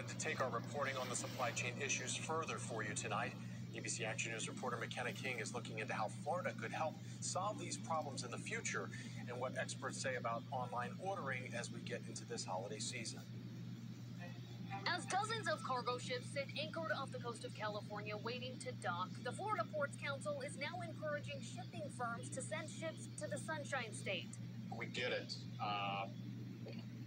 wanted to take our reporting on the supply chain issues further for you tonight. ABC Action News reporter McKenna King is looking into how Florida could help solve these problems in the future and what experts say about online ordering as we get into this holiday season. As dozens of cargo ships sit anchored off the coast of California waiting to dock, the Florida Ports Council is now encouraging shipping firms to send ships to the Sunshine State. We get it. Uh,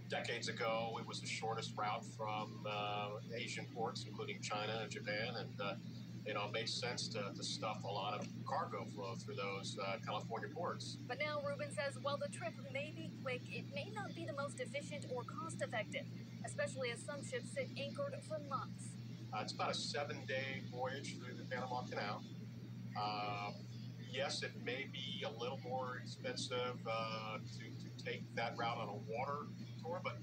decades ago, it was the shortest route from uh, Asian ports, including China and Japan, and uh, you know, it made sense to, to stuff a lot of cargo flow through those uh, California ports. But now Rubin says while the trip may be quick, it may not be the most efficient or cost effective, especially as some ships sit anchored for months. Uh, it's about a seven day voyage through the Panama Canal. Uh, yes, it may be a little more expensive uh, to, to take that route on a water but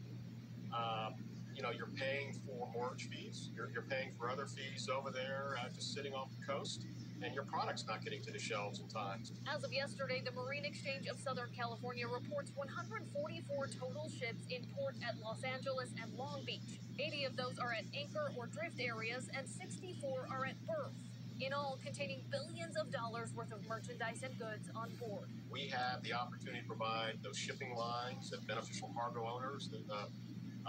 uh, you know, you're paying for mortgage fees, you're, you're paying for other fees over there, uh, just sitting off the coast, and your product's not getting to the shelves in time. As of yesterday, the Marine Exchange of Southern California reports 144 total ships in port at Los Angeles and Long Beach. 80 of those are at anchor or drift areas, and 64 are at berth. In all, containing billions of dollars worth of merchandise and goods on board. We have the opportunity to provide those shipping lines and beneficial cargo owners uh,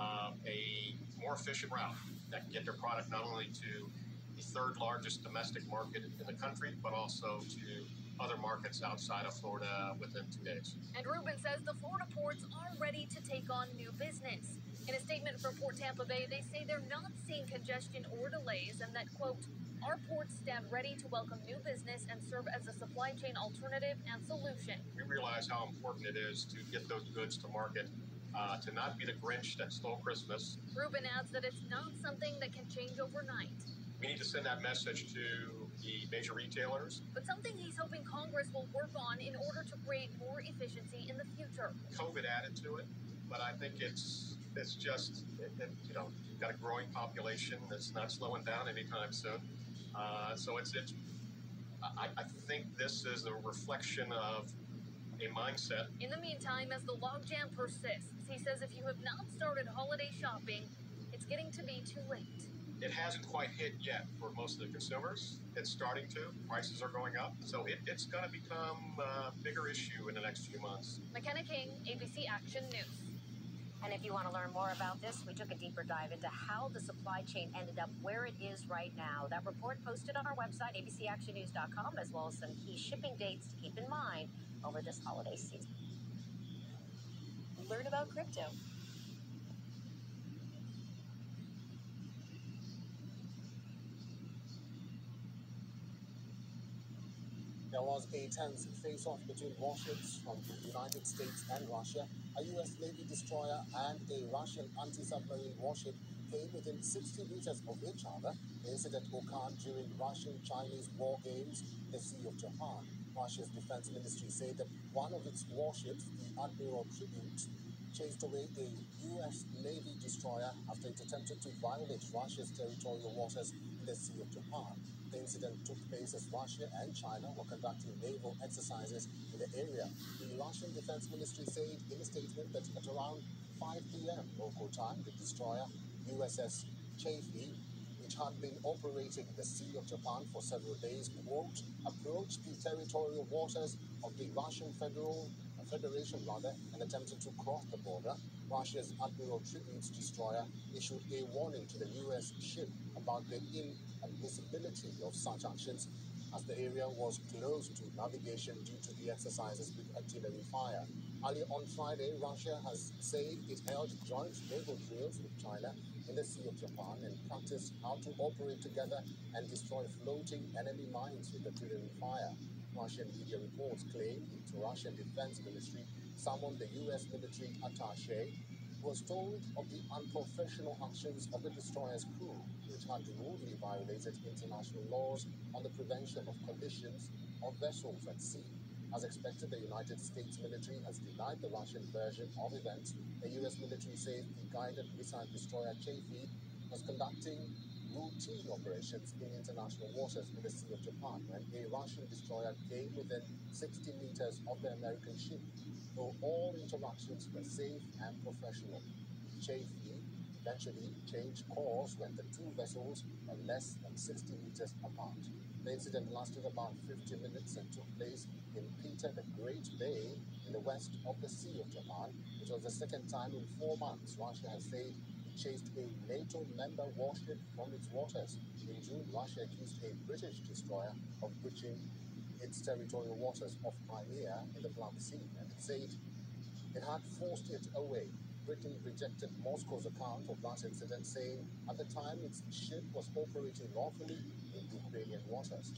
uh, a more efficient route that can get their product not only to the third largest domestic market in the country, but also to other markets outside of Florida within two days. And Rubin says the Florida ports are ready to take on new business. In a statement from Port Tampa Bay, they say they're not seeing congestion or delays and that, quote, our ports stand ready to welcome new business and serve as a supply chain alternative and solution. We realize how important it is to get those goods to market uh, to not be the Grinch that stole Christmas. Rubin adds that it's not something that can change overnight. We need to send that message to the major retailers. But something he's hoping Congress will work on in order to create more efficiency in the future. COVID added to it, but I think it's it's just it, it, you know you've got a growing population that's not slowing down anytime soon. Uh, so it's it's I, I think this is a reflection of a mindset. In the meantime, as the logjam persists, he says if you have not started holiday shopping, it's getting to be too late. It hasn't quite hit yet for most of the consumers. It's starting to. Prices are going up. So it, it's going to become a bigger issue in the next few months. McKenna King, ABC Action News. And if you want to learn more about this, we took a deeper dive into how the supply chain ended up where it is right now. That report posted on our website, abcactionnews.com, as well as some key shipping dates to keep in mind over this holiday season. Learn about crypto. There was a tense face-off between warships from the United States and Russia. A U.S. Navy destroyer and a Russian anti-submarine warship came within 60 meters of each other. The incident occurred during Russian-Chinese war games in the Sea of Japan. Russia's defense ministry said that one of its warships, the Admiral Tributs, chased away a U.S. Navy destroyer after it attempted to violate Russia's territorial waters the Sea of Japan. The incident took place as Russia and China were conducting naval exercises in the area. The Russian Defense Ministry said in a statement that at around 5 p.m. local time, the destroyer USS Chaffee, which had been operating in the Sea of Japan for several days, quote, approached the territorial waters of the Russian Federal Federation rather, and attempted to cross the border. Russia's Admiral Tributs destroyer issued a warning to the U.S. ship about the inadmissibility of such actions as the area was closed to navigation due to the exercises with artillery fire. Earlier on Friday, Russia has said it held joint naval drills with China in the Sea of Japan and practiced how to operate together and destroy floating enemy mines with artillery fire. Russian media reports claim the Russian Defense Ministry summoned the U.S. military attaché was told of the unprofessional actions of the destroyer's crew, which had rudely violated international laws on the prevention of collisions of vessels at sea. As expected, the United States military has denied the Russian version of events. The U.S. military says the guided missile destroyer Chaffee was conducting routine operations in international waters in the Sea of Japan when a Russian destroyer came within 60 meters of the American ship, though all interactions were safe and professional. Chaffee eventually changed course when the two vessels were less than 60 meters apart. The incident lasted about 50 minutes and took place in Peter the Great Bay in the west of the Sea of Japan. It was the second time in four months Russia has said chased a NATO member warship from its waters. In June, Russia accused a British destroyer of breaching its territorial waters off Crimea in the Black Sea, and it said it had forced it away. Britain rejected Moscow's account of that incident, saying at the time its ship was operating lawfully in Ukrainian waters.